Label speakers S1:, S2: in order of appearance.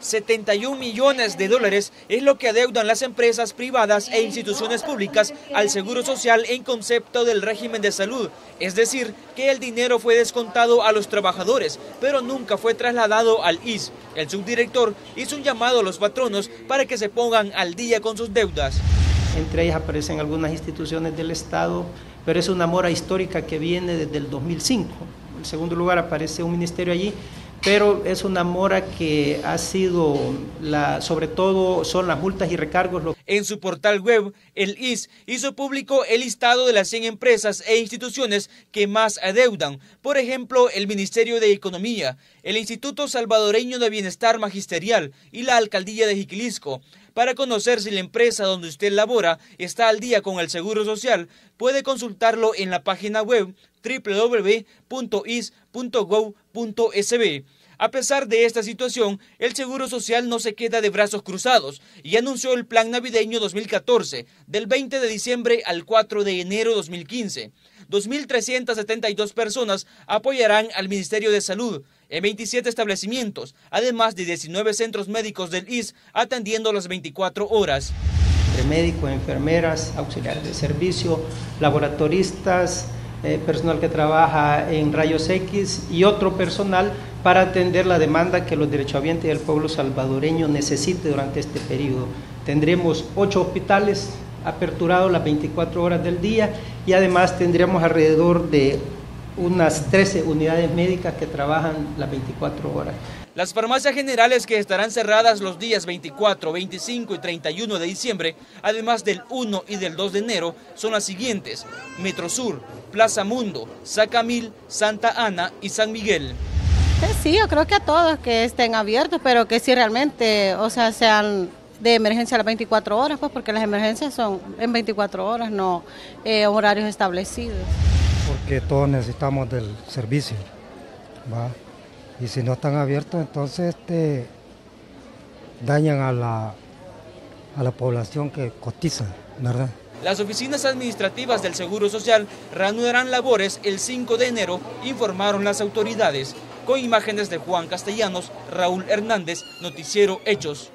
S1: 71 millones de dólares es lo que adeudan las empresas privadas e instituciones públicas al Seguro Social en concepto del régimen de salud. Es decir, que el dinero fue descontado a los trabajadores, pero nunca fue trasladado al IS. El subdirector hizo un llamado a los patronos para que se pongan al día con sus deudas.
S2: Entre ellas aparecen algunas instituciones del Estado, pero es una mora histórica que viene desde el 2005. En segundo lugar aparece un ministerio allí pero es una mora que ha sido, la, sobre todo son las multas y recargos.
S1: En su portal web, el IS hizo público el listado de las 100 empresas e instituciones que más adeudan, por ejemplo, el Ministerio de Economía, el Instituto Salvadoreño de Bienestar Magisterial y la Alcaldía de Jiquilisco. Para conocer si la empresa donde usted labora está al día con el Seguro Social, puede consultarlo en la página web www.is.gov.sb. A pesar de esta situación, el Seguro Social no se queda de brazos cruzados y anunció el Plan Navideño 2014 del 20 de diciembre al 4 de enero 2015. 2.372 personas apoyarán al Ministerio de Salud en 27 establecimientos, además de 19 centros médicos del IS atendiendo las 24 horas.
S2: Entre médicos, enfermeras, auxiliares de servicio, laboratoristas, eh, personal que trabaja en rayos X y otro personal para atender la demanda que los derechohabientes del pueblo salvadoreño necesite durante este periodo. Tendremos ocho hospitales aperturados las 24 horas del día y además tendremos alrededor de unas 13 unidades médicas que trabajan las 24 horas.
S1: Las farmacias generales que estarán cerradas los días 24, 25 y 31 de diciembre, además del 1 y del 2 de enero, son las siguientes: Metrosur, Plaza Mundo, Sacamil, Santa Ana y San Miguel.
S3: Sí, yo creo que a todos que estén abiertos, pero que si realmente, o sea, sean de emergencia a las 24 horas, pues porque las emergencias son en 24 horas, no eh, horarios establecidos.
S4: Porque todos necesitamos del servicio, ¿va? Y si no están abiertos, entonces este, dañan a la, a la población que cotiza, ¿verdad?
S1: Las oficinas administrativas del Seguro Social reanudarán labores el 5 de enero, informaron las autoridades. Con imágenes de Juan Castellanos, Raúl Hernández, Noticiero Hechos.